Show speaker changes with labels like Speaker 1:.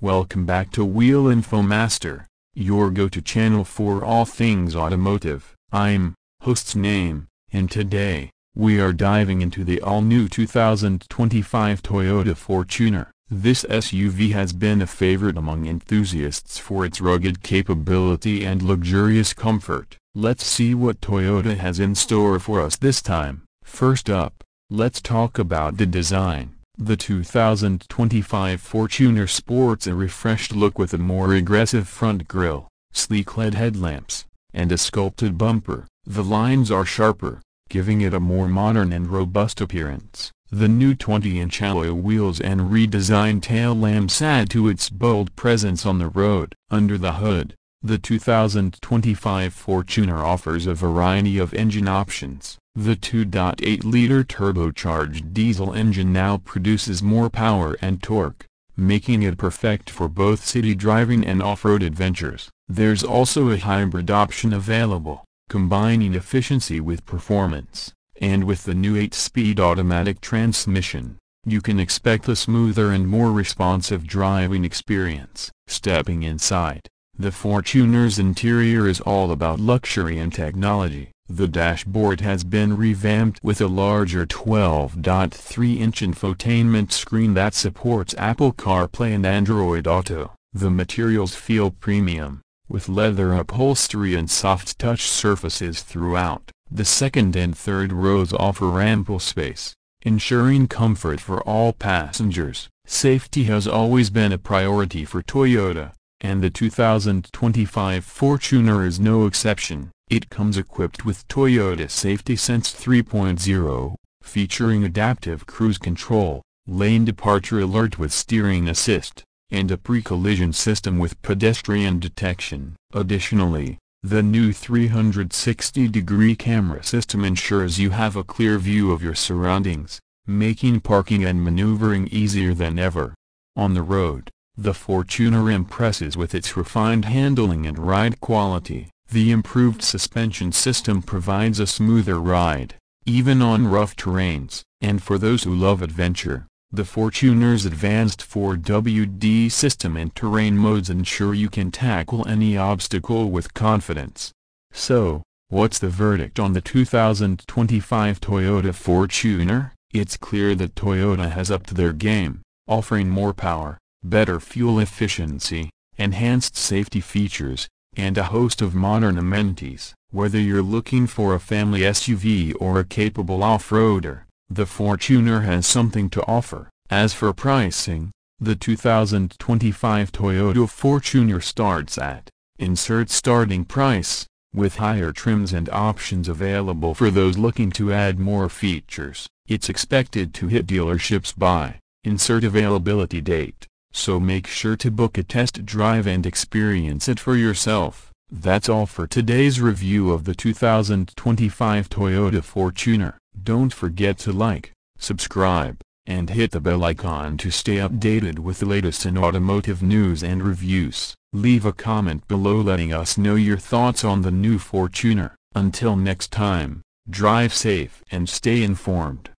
Speaker 1: Welcome back to Wheel Info Master, your go-to channel for all things automotive. I'm, host's name, and today, we are diving into the all-new 2025 Toyota Fortuner. This SUV has been a favorite among enthusiasts for its rugged capability and luxurious comfort. Let's see what Toyota has in store for us this time. First up, let's talk about the design. The 2025 Fortuner sports a refreshed look with a more aggressive front grille, sleek LED headlamps, and a sculpted bumper. The lines are sharper, giving it a more modern and robust appearance. The new 20-inch alloy wheels and redesigned tail lamps add to its bold presence on the road. Under the hood, the 2025 Fortuner offers a variety of engine options. The 2.8-liter turbocharged diesel engine now produces more power and torque, making it perfect for both city driving and off-road adventures. There's also a hybrid option available, combining efficiency with performance and with the new 8-speed automatic transmission, you can expect a smoother and more responsive driving experience. Stepping inside, the Fortuner's interior is all about luxury and technology. The dashboard has been revamped with a larger 12.3-inch infotainment screen that supports Apple CarPlay and Android Auto. The materials feel premium, with leather upholstery and soft touch surfaces throughout. The second and third rows offer ample space, ensuring comfort for all passengers. Safety has always been a priority for Toyota, and the 2025 Fortuner is no exception. It comes equipped with Toyota Safety Sense 3.0, featuring adaptive cruise control, lane departure alert with steering assist, and a pre-collision system with pedestrian detection. Additionally, the new 360-degree camera system ensures you have a clear view of your surroundings, making parking and maneuvering easier than ever. On the road, the Fortuner impresses with its refined handling and ride quality. The improved suspension system provides a smoother ride, even on rough terrains. And for those who love adventure, the Fortuner's advanced 4WD system and terrain modes ensure you can tackle any obstacle with confidence. So, what's the verdict on the 2025 Toyota Fortuner? It's clear that Toyota has upped their game, offering more power, better fuel efficiency, enhanced safety features, and a host of modern amenities. Whether you're looking for a family SUV or a capable off-roader, the Fortuner has something to offer. As for pricing, the 2025 Toyota Fortuner starts at, insert starting price, with higher trims and options available for those looking to add more features. It's expected to hit dealerships by, insert availability date, so make sure to book a test drive and experience it for yourself. That's all for today's review of the 2025 Toyota Fortuner. Don't forget to like, subscribe, and hit the bell icon to stay updated with the latest in automotive news and reviews. Leave a comment below letting us know your thoughts on the new Fortuner. Until next time, drive safe and stay informed.